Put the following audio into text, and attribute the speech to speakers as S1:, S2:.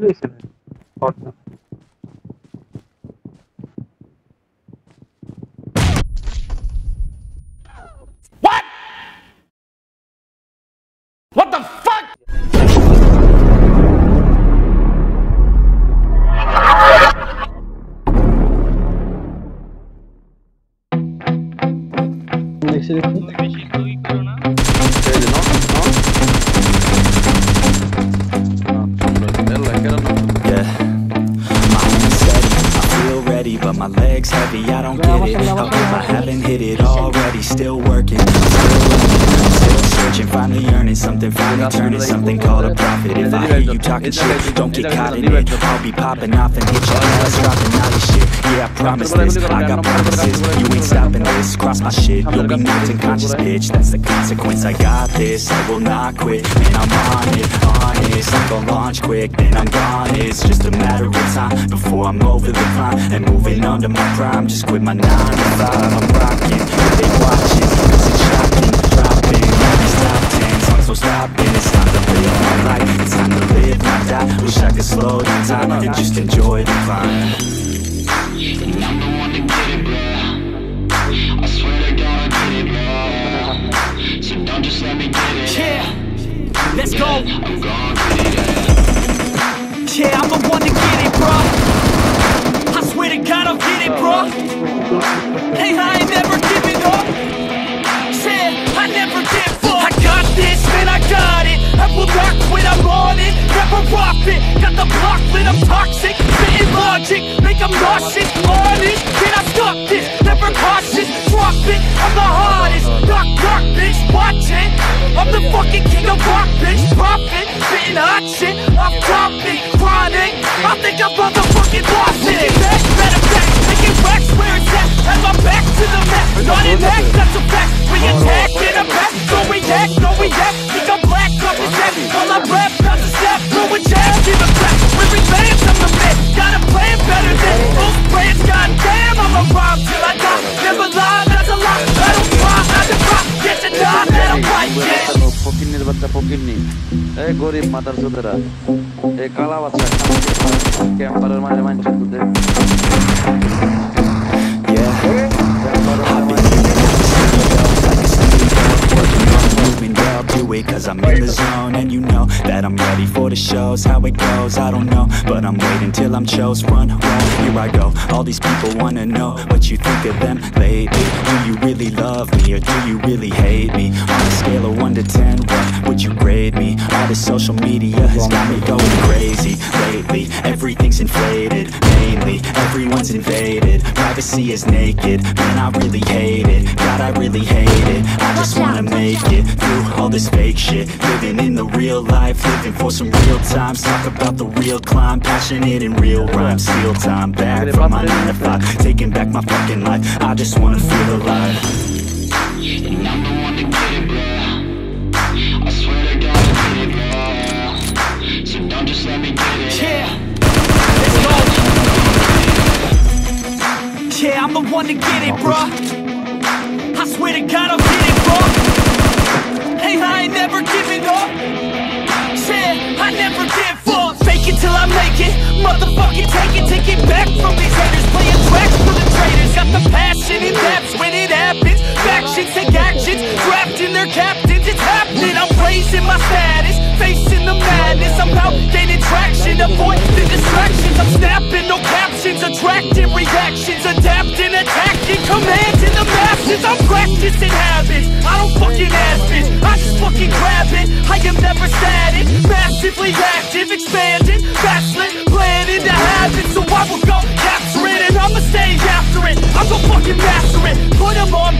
S1: Listen. Partner.
S2: What? What the fuck?
S1: Next
S3: my legs heavy. I don't get it. How come I haven't hit it already? Still working, still learning, still searching, finally earning something, finally turning something called a profit. If I hear you talking shit, don't get caught in it. I'll be popping off and hit your ass, dropping all this shit. Yeah, I promise this. I got promises. You ain't stopping this. Cross my shit, you'll be knocked unconscious, bitch. That's the consequence. I got this. I will not quit, and I'm on it, honest. I'm gonna launch quick, then I'm gone. It's just a matter of time before I'm over the climb and moving under my prime. Just quit my nine to five. I'm rocking, they watching, 'cause it's shocking. Dropping all these top tens, I'm so stopping. It's time to live my life. It's time to live, my die. Wish I could slow down time and just enjoy the climb.
S4: And I'm the one to get it, bro. I swear to God, I get it, bro. So don't just let me get it.
S5: Yeah, let's go.
S4: I'm gone
S5: them. Honest, can I stop this? Never cautious, drop it. I'm the hardest. Knock, knock, bitch, watch it. I'm the fucking king of rock, bitch. Profit, spitting hot shit. Off topic, chronic. I think I'm motherfucking lost it. Back, better back, making racks where it's at. Have my back to the mat. Not in that, that's a fact. We attack in a back, don't react, no react. Think I'm black, up his. While I rap,
S6: বাচ্চা ফকিন্নি এই গরিব মাতার চোদেরা এই কালা বাচ্চা ক্যাম্পারের মাঝে মানছে
S3: it cause I'm in the zone. And you know that I'm ready for the shows. How it goes, I don't know. But I'm waiting till I'm chose. Run, run, here I go. All these people wanna know What you think of them lately. Do you really love me or do you really hate me? On a scale of 1 to 10, what would you grade me? All this social media has got me going crazy Lately, everything's inflated Mainly, everyone's invaded. Privacy is naked. Man, I really hate it. God, I really hate it. I just wanna make it Through all this fake shit. Living in the real life Living for some real times. Talk about the real climb Passionate in real rhymes. Steal time back from my 9 to 5 Taking back my fucking life. I just wanna feel alive
S4: the one to get it, bro. I swear to God,
S5: I'll get it, bro. Hey, I ain't never giving up. Said I never give up. Fake it till I make it. Motherfucking take it, take it back from these haters. Massively active, expanding, backslid, planning to have it. So I will go capture it and I'ma stay after it. I'm gonna fucking master it. Put 'em on